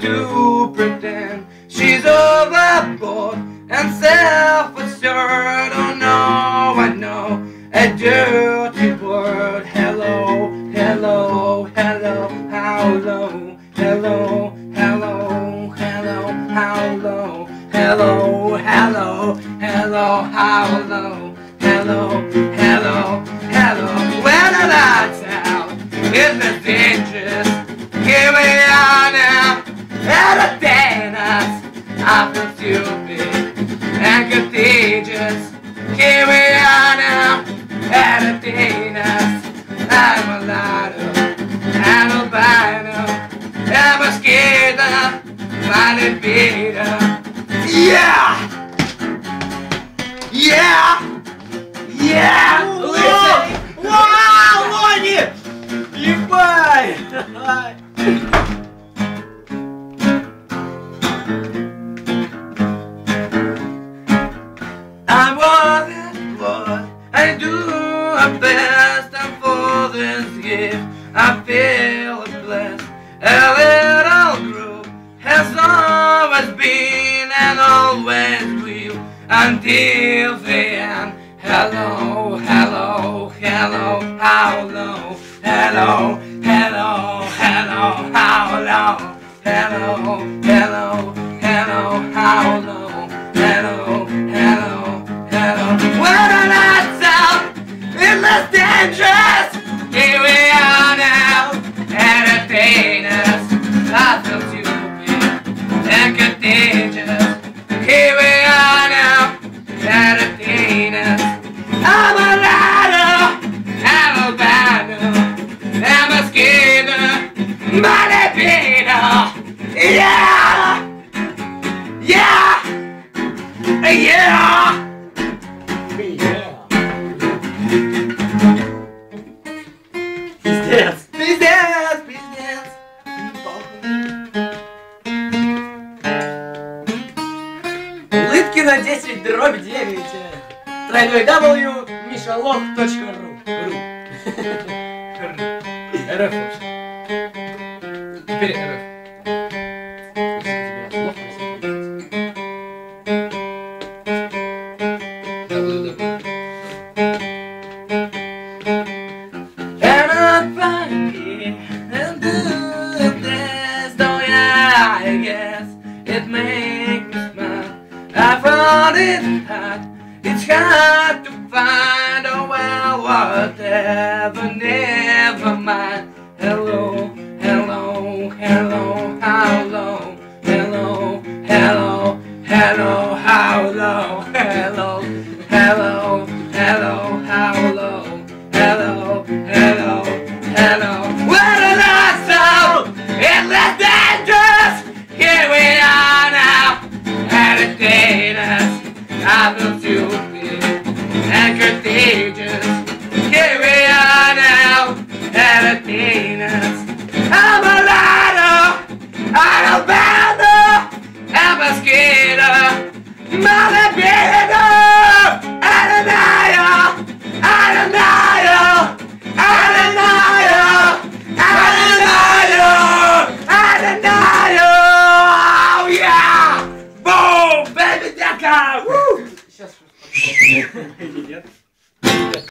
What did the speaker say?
to pretend she's overboard and self-assured. Oh no, I know a dirty mighty bitter. Yeah! Yeah! Yeah! Wow, Listen. Whoa! Лони! Ебай! i I do i best I'm for this gift I feel blessed Until then, hello, hello, hello, how low, hello, hello, hello, how low, hello, hello, hello, how low, hello, hello, hello. When the lights out it's less dangerous. Ошибки на 10 дробь 9. Тройной W мишалог.ру РФ Теперь РФ. Да, да. it's hard, it's hard to find a well worth ever, never mind. Нет.